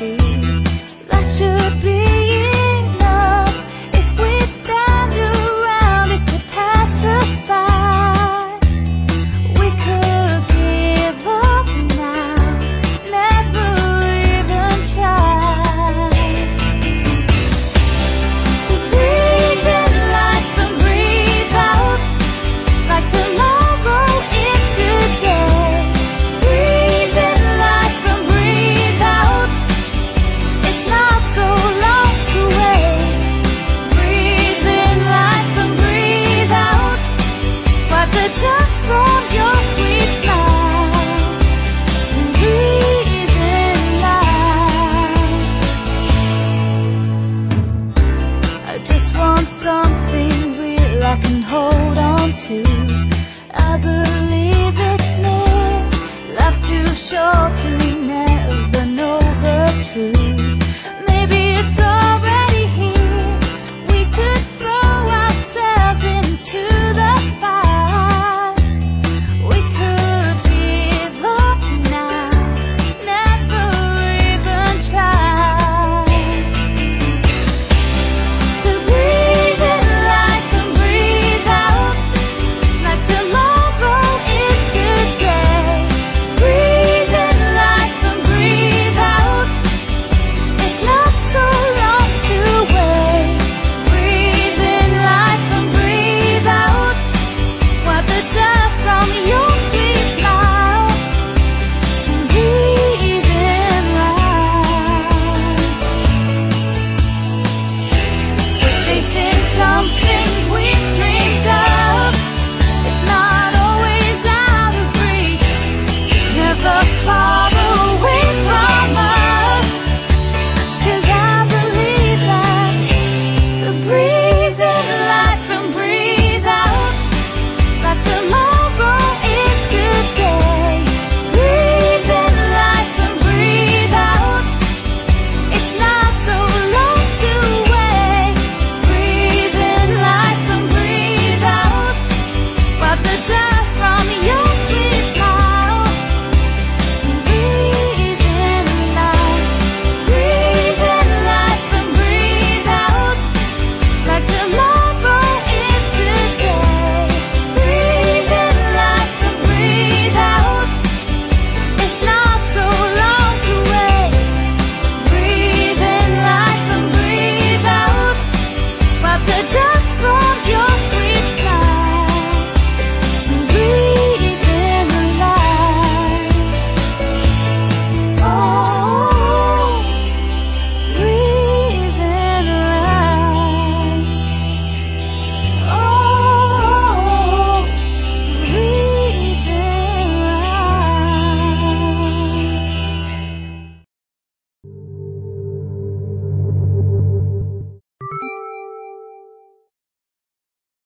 You. just want something real I can hold on to. I believe it